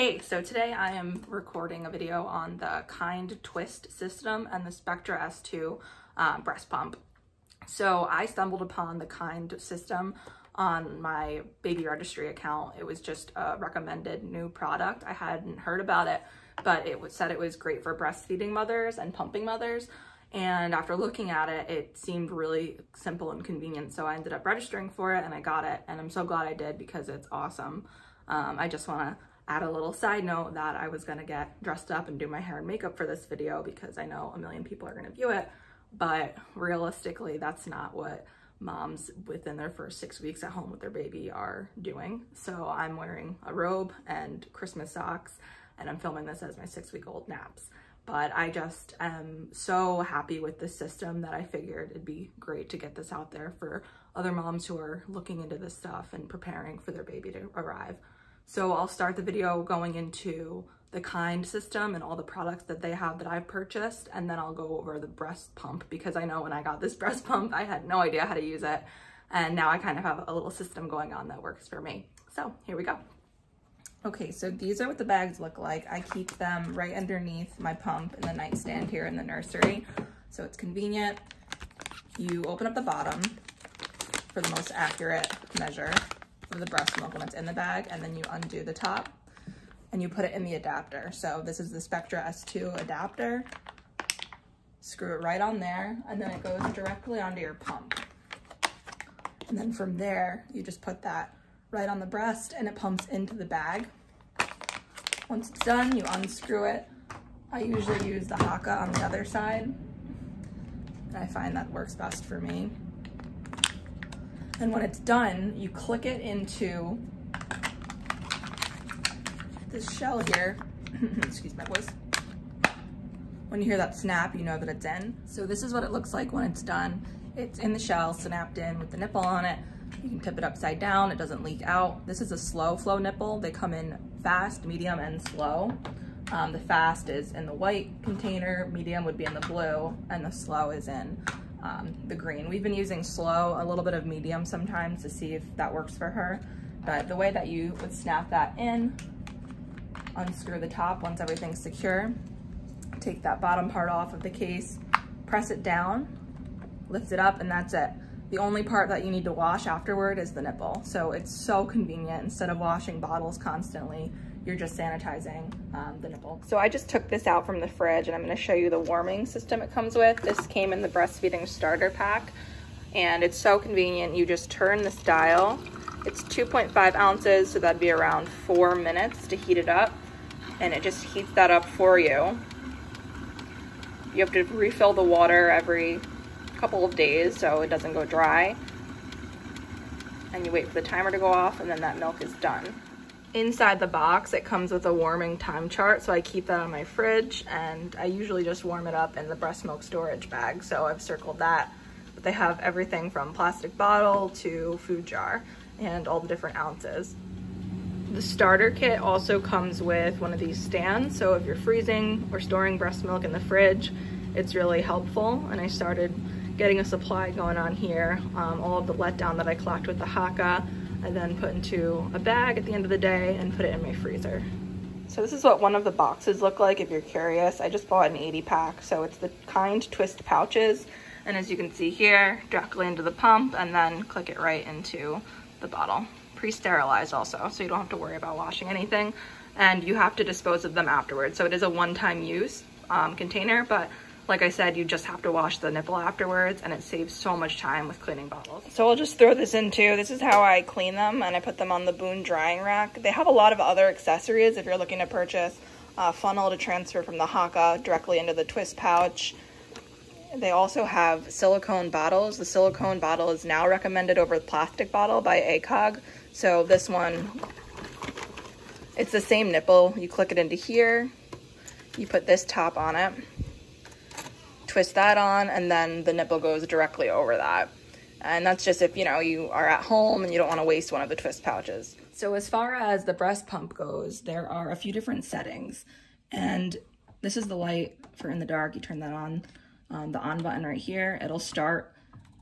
Hey, so today I am recording a video on the Kiinde Twist system and the Spectra S2 uh, breast pump. So I stumbled upon the Kiinde system on my baby registry account. It was just a recommended new product. I hadn't heard about it, but it was, said it was great for breastfeeding mothers and pumping mothers. And after looking at it, it seemed really simple and convenient. So I ended up registering for it and I got it. And I'm so glad I did because it's awesome. Um, I just want to add a little side note that I was to get dressed up and do my hair and makeup for this video because I know a million people are to view it. But realistically, that's not what moms within their first six weeks at home with their baby are doing. So I'm wearing a robe and Christmas socks and I'm filming this as my six week old naps. But I just am so happy with this system that I figured it'd be great to get this out there for other moms who are looking into this stuff and preparing for their baby to arrive. So I'll start the video going into the Kiinde system and all the products that they have that I've purchased. And then I'll go over the breast pump because I know when I got this breast pump, I had no idea how to use it. And now I kind of have a little system going on that works for me. So here we go. Okay, so these are what the bags look like. I keep them right underneath my pump in the nightstand here in the nursery. So it's convenient. You open up the bottom for the most accurate measure of the breast milk when it's in the bag, and then you undo the top and you put it in the adapter. So this is the Spectra S2 adapter. Screw it right on there, and then it goes directly onto your pump. And then from there, you just put that right on the breast and it pumps into the bag. Once it's done, you unscrew it. I usually use the Haakaa on the other side. And I find that works best for me. And when it's done, you click it into this shell here, excuse my voice. When you hear that snap, you know that it's in. So this is what it looks like when it's done. It's in the shell, snapped in with the nipple on it. You can tip it upside down, it doesn't leak out. This is a slow flow nipple. They come in fast, medium, and slow. Um, the fast is in the white container, medium would be in the blue, and the slow is in um, the green. We've been using slow, a little bit of medium sometimes to see if that works for her. But the way that you would snap that in, unscrew the top once everything's secure, take that bottom part off of the case, press it down, lift it up, and that's it. The only part that you need to wash afterward is the nipple. So it's so convenient. Instead of washing bottles constantly, you're just sanitizing um, the nipple. So I just took this out from the fridge and I'm gonna show you the warming system it comes with. This came in the breastfeeding starter pack and it's so convenient. You just turn this dial. It's 2.5 ounces, so that'd be around four minutes to heat it up. And it just heats that up for you. You have to refill the water every couple of days so it doesn't go dry. And you wait for the timer to go off and then that milk is done. Inside the box, it comes with a warming time chart, so I keep that on my fridge, and I usually just warm it up in the breast milk storage bag, so I've circled that. But they have everything from plastic bottle to food jar, and all the different ounces. The starter kit also comes with one of these stands, so if you're freezing or storing breast milk in the fridge, it's really helpful, and I started getting a supply going on here. Um, all of the letdown that I clocked with the Haakaa, I then put into a bag at the end of the day and put it in my freezer. So this is what one of the boxes look like if you're curious. I just bought an 80 pack. So it's the Kiinde twist pouches. And as you can see here, directly into the pump and then click it right into the bottle. Pre-sterilized also, so you don't have to worry about washing anything. And you have to dispose of them afterwards. So it is a one-time use um, container, but like I said, you just have to wash the nipple afterwards and it saves so much time with cleaning bottles. So I'll just throw this in too. This is how I clean them and I put them on the Boon drying rack. They have a lot of other accessories if you're looking to purchase a funnel to transfer from the Haakaa directly into the twist pouch. They also have silicone bottles. The silicone bottle is now recommended over the plastic bottle by ACOG. So this one, it's the same nipple. You click it into here. You put this top on it twist that on and then the nipple goes directly over that. And that's just if, you know, you are at home and you don't want to waste one of the twist pouches. So as far as the breast pump goes, there are a few different settings. And this is the light for in the dark. You turn that on, um, the on button right here. It'll start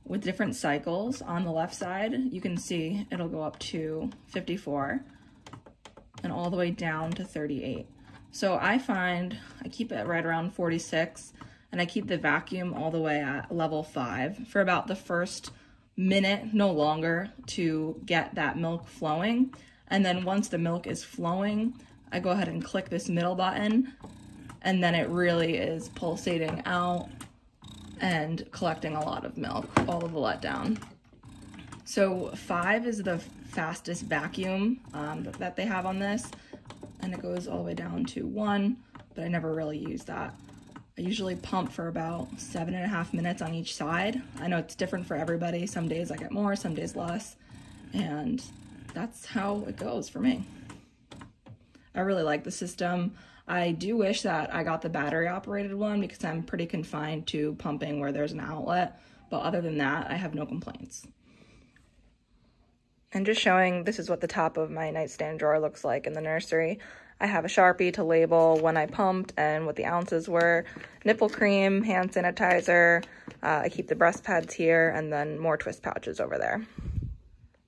with different cycles. On the left side, you can see it'll go up to 54. and all the way down to 38. So I find I keep it right around 46 and I keep the vacuum all the way at level five for about the first minute, no longer, to get that milk flowing. And then once the milk is flowing, I go ahead and click this middle button and then it really is pulsating out and collecting a lot of milk, all of the letdown. So five is the fastest vacuum um, that they have on this and it goes all the way down to one, but I never really use that. I usually pump for about seven and a half minutes on each side. I know it's different for everybody. Some days I get more, some days less, and that's how it goes for me. I really like the system. I do wish that I got the battery operated one because I'm pretty confined to pumping where there's an outlet, but other than that, I have no complaints. And just showing this is what the top of my nightstand drawer looks like in the nursery. I have a Sharpie to label when I pumped and what the ounces were, nipple cream, hand sanitizer, uh, I keep the breast pads here, and then more twist pouches over there.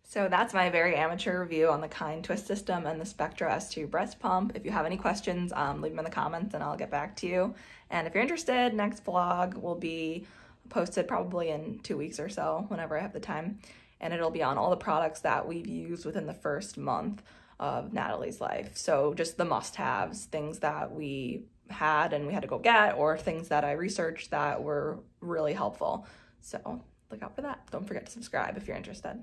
So that's my very amateur review on the Kiinde twist system and the Spectra S2 breast pump. If you have any questions, um, leave them in the comments and I'll get back to you. And if you're interested, next vlog will be posted probably in two weeks or so, whenever I have the time. And it'll be on all the products that we've used within the first month of Natalie's life. So just the must-haves, things that we had and we had to go get, or things that I researched that were really helpful. So look out for that. Don't forget to subscribe if you're interested.